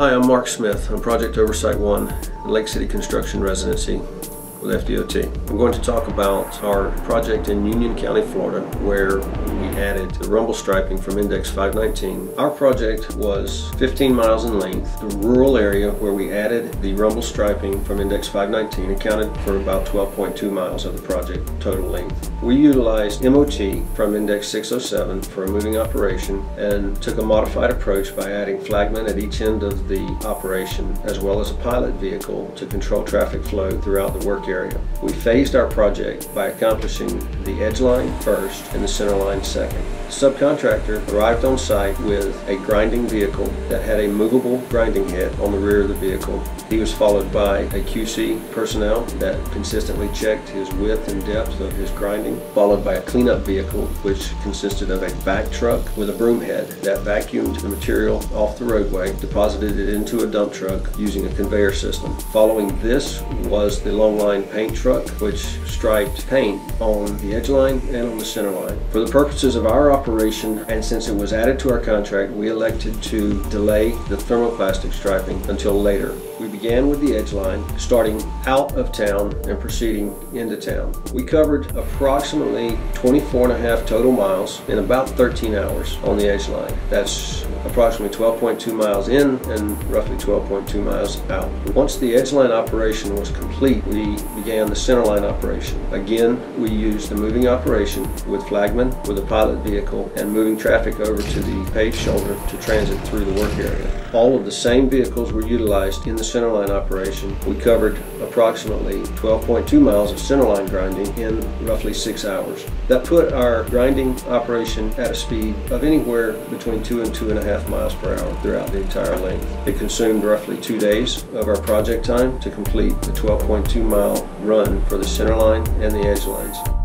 Hi, I'm Mark Smith. I'm Project Oversight 1 in Lake City Construction Residency with FDOT. I'm going to talk about our project in Union County, Florida, where we added the rumble striping from Index 519. Our project was 15 miles in length. The rural area where we added the rumble striping from Index 519 accounted for about 12.2 miles of the project total length. We utilized MOT from Index 607 for a moving operation and took a modified approach by adding flagmen at each end of the operation as well as a pilot vehicle to control traffic flow throughout the work area. We phased our project by accomplishing the edge line first and the center line second. The subcontractor arrived on site with a grinding vehicle that had a movable grinding head on the rear of the vehicle. He was followed by a QC personnel that consistently checked his width and depth of his grinding, followed by a cleanup vehicle which consisted of a vac truck with a broom head that vacuumed the material off the roadway, deposited it into a dump truck using a conveyor system. Following this was the long line paint truck, which striped paint on the edge line and on the center line. For the purposes of our operation, and since it was added to our contract, we elected to delay the thermoplastic striping until later. Began with the edge line, starting out of town and proceeding into town. We covered approximately 24 and a half total miles in about 13 hours on the edge line. That's approximately 12.2 miles in and roughly 12.2 miles out. Once the edge line operation was complete, we began the center line operation. Again, we used the moving operation with flagmen, with a pilot vehicle, and moving traffic over to the paved shoulder to transit through the work area. All of the same vehicles were utilized in the centerline operation. We covered approximately 12.2 miles of centerline grinding in roughly six hours. That put our grinding operation at a speed of anywhere between two and two and a half miles per hour throughout the entire length. It consumed roughly two days of our project time to complete the 12.2 mile run for the centerline and the edge lines.